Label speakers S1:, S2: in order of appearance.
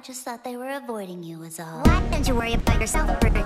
S1: I just thought they were avoiding you was all.
S2: Why don't you worry about yourself Burger